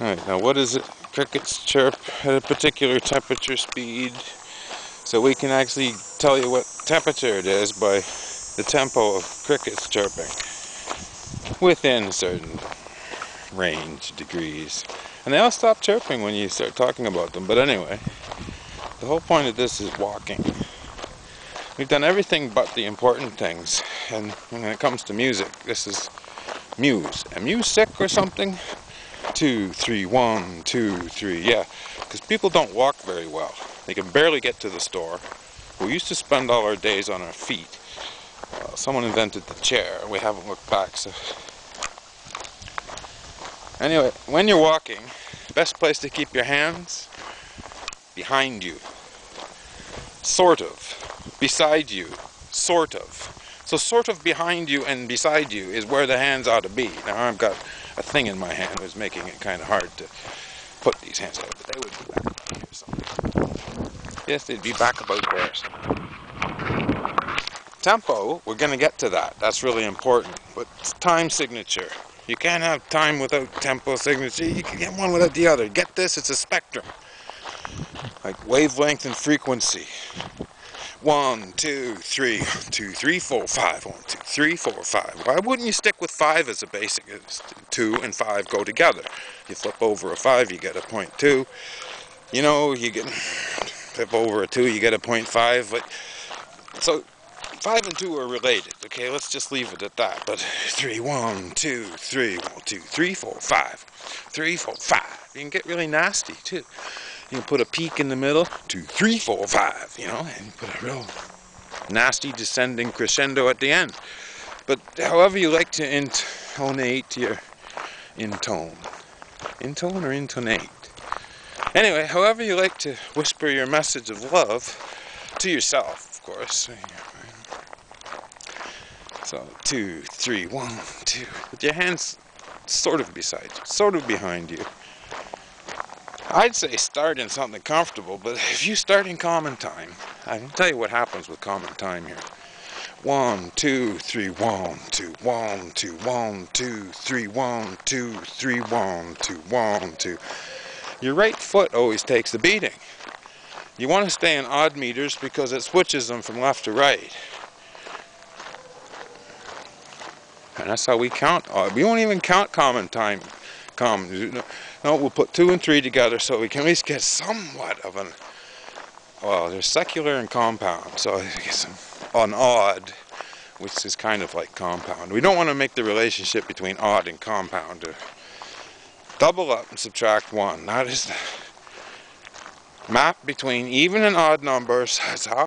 Alright, now what is it? Crickets chirp at a particular temperature speed. So we can actually tell you what temperature it is by the tempo of crickets chirping within a certain range degrees. And they all stop chirping when you start talking about them. But anyway, the whole point of this is walking. We've done everything but the important things. And when it comes to music, this is muse. A music or something? Two, three, one, two, three, yeah. Because people don't walk very well. They can barely get to the store. We used to spend all our days on our feet. Uh, someone invented the chair. We haven't looked back, so... Anyway, when you're walking, best place to keep your hands? Behind you. Sort of. Beside you. Sort of. So sort of behind you and beside you is where the hands ought to be. Now I've got a thing in my hand was making it kind of hard to put these hands out, but they would be back here somewhere. Yes, they'd be back about there. Tempo, we're going to get to that. That's really important. But time signature. You can't have time without tempo signature. You can get one without the other. Get this, it's a spectrum. Like wavelength and frequency. One, two, three, two, three, four, five. One, two, three, four, five. Why wouldn't you stick with five as a basic? Two and five go together. You flip over a five, you get a point two. You know, you get flip over a two, you get a point five. But so five and two are related. Okay, let's just leave it at that. But three, one, two, three, one, two, three, four, five, three, four, five. You can get really nasty too. You can put a peak in the middle, two, three, four, five, you know, and put a real nasty descending crescendo at the end. But however you like to intonate your intone. Intone or intonate? Anyway, however you like to whisper your message of love to yourself, of course. So, two, three, one, two. With your hands sort of beside you, sort of behind you. I'd say start in something comfortable, but if you start in common time, I can tell you what happens with common time here. One, two, three, one, two, one, two, one, two, three, one, two, three, one, two, one, two. Your right foot always takes the beating. You want to stay in odd meters because it switches them from left to right. And that's how we count. Uh, we won't even count common time come. No, we'll put two and three together so we can at least get somewhat of an, well, there's secular and compound, so I guess an odd, which is kind of like compound. We don't want to make the relationship between odd and compound. Double up and subtract one. That is the map between even and odd numbers. That's how